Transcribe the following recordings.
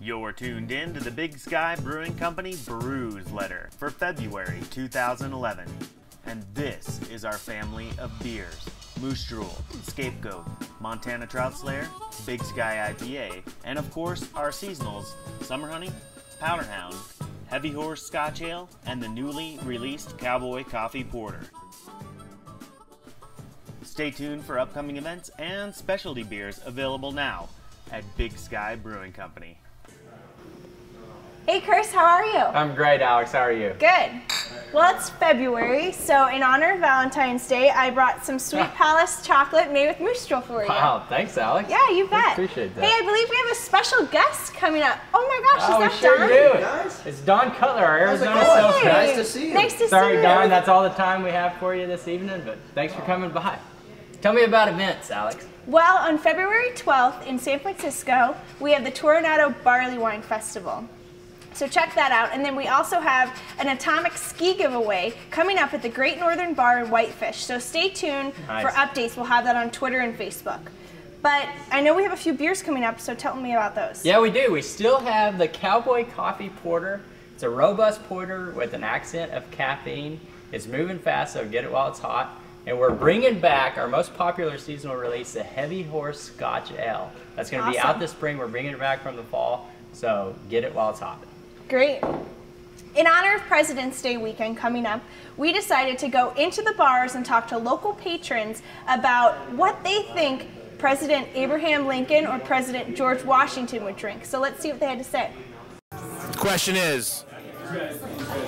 You're tuned in to the Big Sky Brewing Company Brewsletter for February 2011. And this is our family of beers Moose Drool, Scapegoat, Montana Trout Slayer, Big Sky IPA, and of course our seasonals Summer Honey, Powder Hound, Heavy Horse Scotch Ale, and the newly released Cowboy Coffee Porter. Stay tuned for upcoming events and specialty beers available now at Big Sky Brewing Company. Hey Chris, how are you? I'm great, Alex. How are you? Good. Well, it's February, so in honor of Valentine's Day, I brought some Sweet Palace chocolate made with moose drool for you. Wow, thanks, Alex. Yeah, you bet. I appreciate that. Hey, I believe we have a special guest coming up. Oh my gosh, Oh, we is that sure Don? do. guys? It's Don Cutler, our Arizona going? sales Hey. Nice to see you. Nice to see you. Sorry. Don, that's all the time we have for you this evening, but thanks for oh. coming by. Tell me about events, Alex. Well, on February 12th in San Francisco, we have the Toronado Barley Wine Festival. So check that out. And then we also have an atomic ski giveaway coming up at the Great Northern Bar in Whitefish. So stay tuned Nice. for updates. We'll have that on Twitter and Facebook. But I know we have a few beers coming up, so tell me about those. Yeah, we do. We still have the Cowboy Coffee Porter. It's a robust porter with an accent of caffeine. It's moving fast, so get it while it's hot. And we're bringing back our most popular seasonal release, the Heavy Horse Scotch Ale. That's going to be out this spring. We're bringing it back from the fall, so get it while it's hot. Great. In honor of President's Day weekend coming up, we decided to go into the bars and talk to local patrons about what they think President Abraham Lincoln or President George Washington would drink. So let's see what they had to say. The question is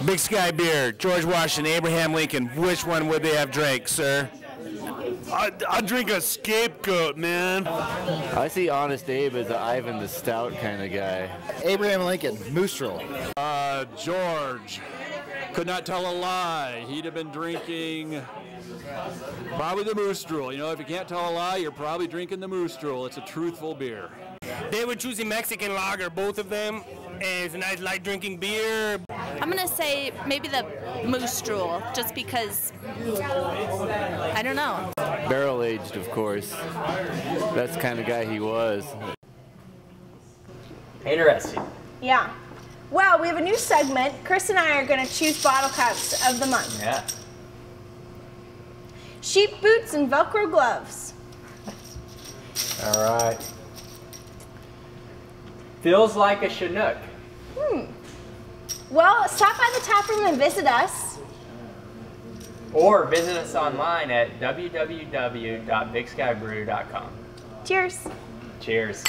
Big Sky Beer, George Washington, Abraham Lincoln, which one would they have drank, sir? I, I drink a scapegoat, man. I see Honest Abe as an Ivan the Stout kind of guy. Abraham Lincoln, Moose Drool. Uh, George could not tell a lie. He'd have been drinking probably the Moose Drool. You know, if you can't tell a lie, you're probably drinking the Moose Drool. It's a truthful beer. They were choosing Mexican lager, both of them. And it's a nice light drinking beer. I'm gonna say maybe the moose drool, just because I don't know. Barrel aged, of course. That's the kind of guy he was. Interesting. Yeah. Well, we have a new segment. Chris and I are going to choose bottle caps of the month. Yeah. Sheep boots and Velcro gloves. All right. Feels like a Chinook. Hmm. Well, stop by the tap room and visit us. Or visit us online at www.bigskybrew.com. Cheers. Cheers.